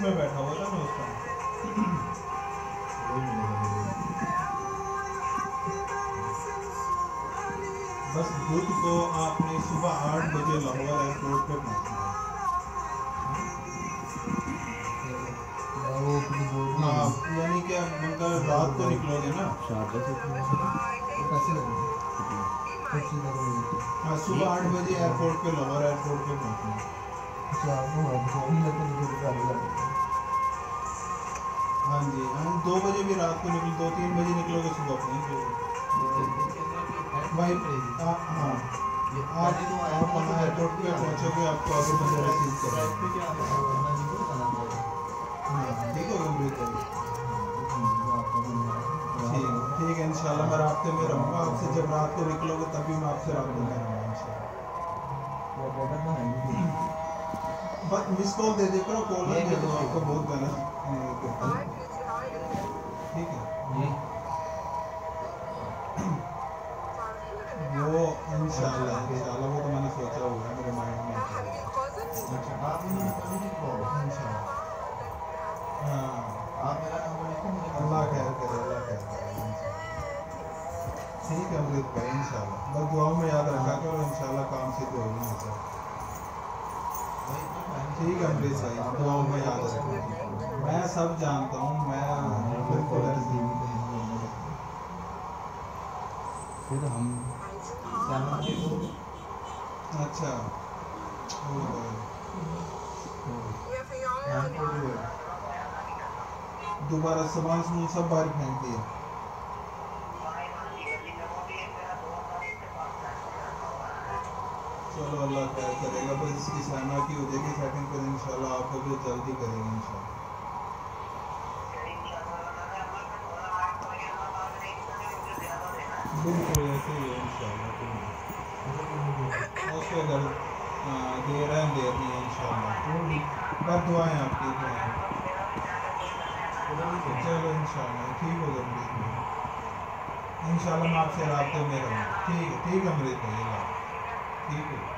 میں بیٹھا ہوا تھا میں اس ٹائم بس بدھ کو آپ نے صبح آٹھ بجے لاہور ایئرپورٹ پہ پہنچنا یعنی کہ آپ رات کو نکلو گے نا صبح آٹھ بجے ایئرپورٹ پہ لاہور ایئرپورٹ پہ پہنچنا ہاں جی ہم دو بجے بھی رات کو نکل دو تین بجے نکلو گے صبح پہنچ بھائی ہاں ہاں۔ آج آپ وہاں ایئرپورٹ پہ پہنچو گے آپ کو آگے بندہ ریسیو کریں گے ہاں ٹھیک ہوگا ہے؟ ٹھیک ٹھیک ہے انشاءاللہ میں رابطے میں رہوں گا۔ آپ سے جب رات کو نکلو گے تبھی میں آپ سے رابطے میں رہوں گا انشاءاللہ۔ بس مس کال دے دے کرو کال دے دو آپ کو بہت غلط ٹھیک ہے۔ وہ انشاءاللہ انشاءاللہ وہ تو میں نے سوچا ہوا ہے میرے مائنڈ میں۔ انشاءاللہ۔ ہاں۔ اللہ خیر کرے اللہ خیر کرے ٹھیک ہے امرت بھائی انشاءاللہ۔ بس دعاؤں میں یاد رکھا کرو انشاءاللہ کام سے تو ہوگی سر ٹھیک ہے امرت بھائی دعاؤں میں یاد رکھا میں سب جانتا ہوں میں بالکل پھر ہم اچھا۔ دوبارہ سامان سمون سب باہر پھینک دیا۔ چلو اللہ خیر کرے گا، بس اس کی سہمتی ہو جائے گی۔ سیکنڈ پر انشاءاللہ آپ کو بھی جلدی کریں گے انشاءاللہ۔ بالکل ایسے ہی ہے انشاءاللہ اس کو اگر دے رہے ہیں دیر نہیں ہے انشاءاللہ بس دعائیں آپ کی دعائیں چلو انشاءاللہ ٹھیک ہوگا امرت بھائی انشاءاللہ میں آپ سے رابطے میں رہوں گا ٹھیک ہے ٹھیک ہے امرت بھائی اللہ ٹھیک ہے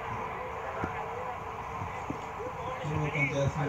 یہ وہ پنچایت میں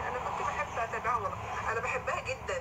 أنا كنت بحب اتابعهم أنا بحبها جدا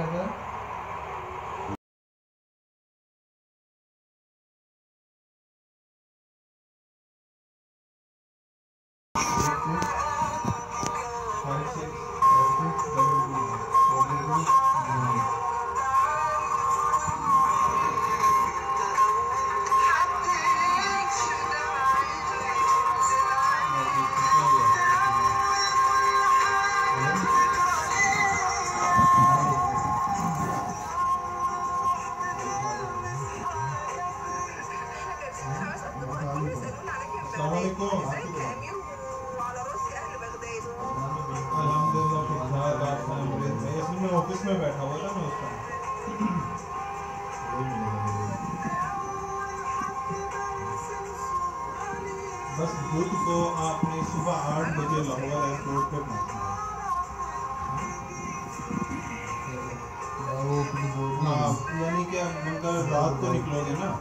bo'ladi بس بدھ کو آپ نے صبح آٹھ بجے لاہور ایئرپورٹ پہ پہنچنا ہے۔ ہاں۔ یعنی کہ اب منگل رات کو نکلو گے نا۔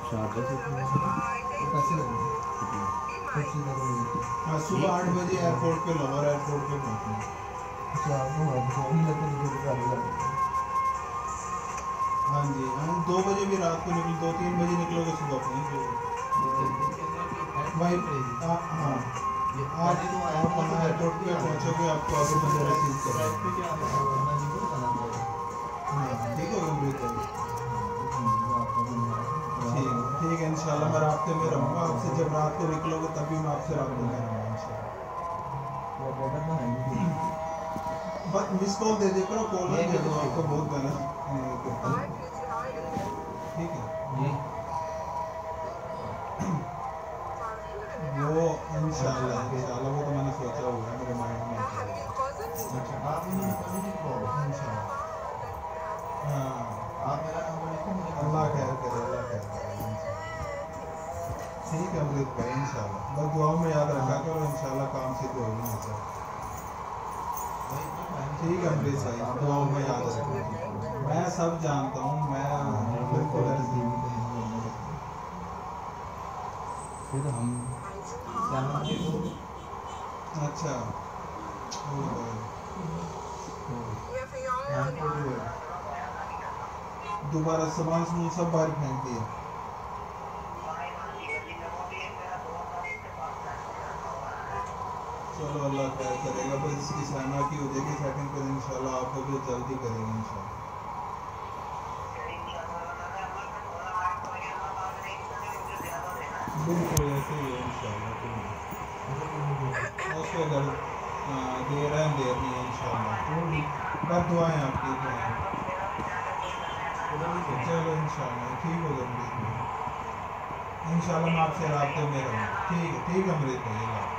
ہاں صبح آٹھ بجے ایئرپورٹ پہ، لاہور ایئرپورٹ پہ پہنچنا ہے۔ ہاں جی ہم دو بجے بھی رات کو نکل، دو تین بجے نکلو گے صبح پہنچ جاؤ گے وائی پریز ہاں، یہ آج آپ وہاں ایئرپورٹ پہ پہنچو گے آپ کو آگے بندے ریسیو کریں دیکھو گے بلو کلر ٹھیک ہے انشاءاللہ میں رابطے میں رہوں گا۔ آپ سے جب رات کو نکلو گے تبھی میں آپ سے رابطے میں رہوں گا انشاءاللہ۔ بس مس کال دے دے کرو کال دے دو آپ کو بہت گانا ٹھیک ہے۔ ٹھیک ہے امرت بھائی ان شاء اللہ بس دعاؤں میں یاد رکھا کرو ان شاء اللہ کام سے کوئی نہیں ہوتا۔ ٹھیک ہے امرت بھائی، دعاؤں میں یاد رکھا میں سب جانتا ہوں، میں بالکل پھر ہم اچھا۔ دوبارہ سماج میں سب باہر پھینک دیا۔ چلو اللہ خیر کرے گا، بس اس کی سائنا کی ہو جائے گی سیٹنگ پر انشاءاللہ آپ کو بھی جلدی کریں گے انشاءاللہ۔ بالکل ایسے ہی ہے انشاءاللہ اس کو اگر دیر ہے، دیر نہیں ہے انشاءاللہ۔ دعائیں آپ کی، دعائیں۔ چلو انشاءاللہ، ٹھیک ہوگا امریک انشاءاللہ میں آپ سے رابطے میں رہوں ٹھیک ہے ٹھیک ہے امریک بھائی اللہ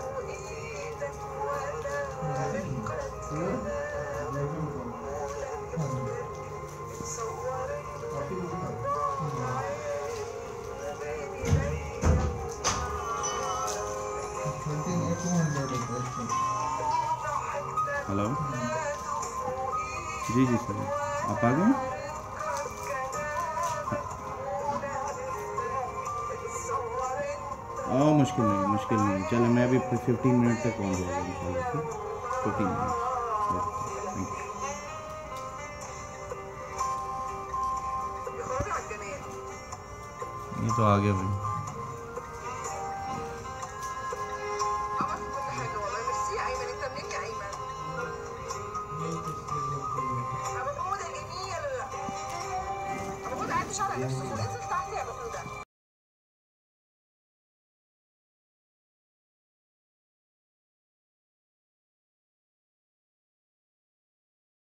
جی جی سر۔ آپ آ گئے ہاں مشکل نہیں مشکل نہیں۔ چلے میں ابھی ففٹین منٹ تک پہنچ جاؤں گا ان شاء اللہ ففٹین منٹ یہ تو آ گیا بھائی